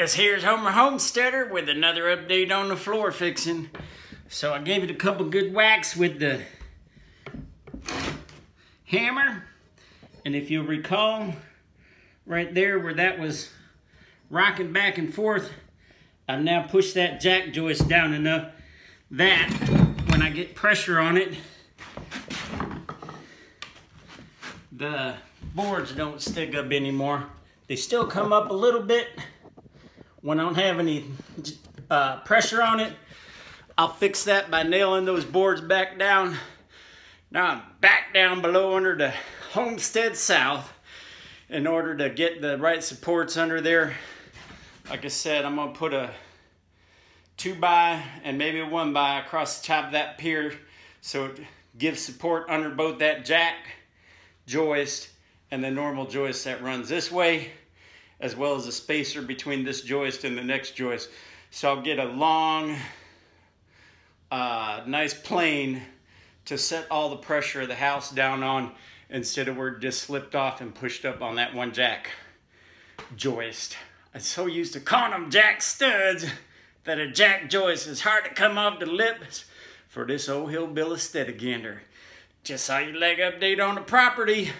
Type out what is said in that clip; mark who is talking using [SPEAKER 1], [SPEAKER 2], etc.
[SPEAKER 1] This here's Homer Homesteader with another update on the floor fixing. So I gave it a couple good whacks with the hammer. And if you'll recall, right there where that was rocking back and forth, I've now pushed that jack joist down enough that when I get pressure on it, the boards don't stick up anymore. They still come up a little bit, when I don't have any uh, pressure on it, I'll fix that by nailing those boards back down. Now I'm back down below under the Homestead South in order to get the right supports under there. Like I said, I'm gonna put a two by and maybe a one by across the top of that pier so it gives support under both that jack joist and the normal joist that runs this way as well as a spacer between this joist and the next joist. So I'll get a long, uh, nice plane to set all the pressure of the house down on instead of where it just slipped off and pushed up on that one jack joist. I'm so used to calling them jack studs that a jack joist is hard to come off the lips for this old hillbilly steady gander. Just saw your leg update on the property.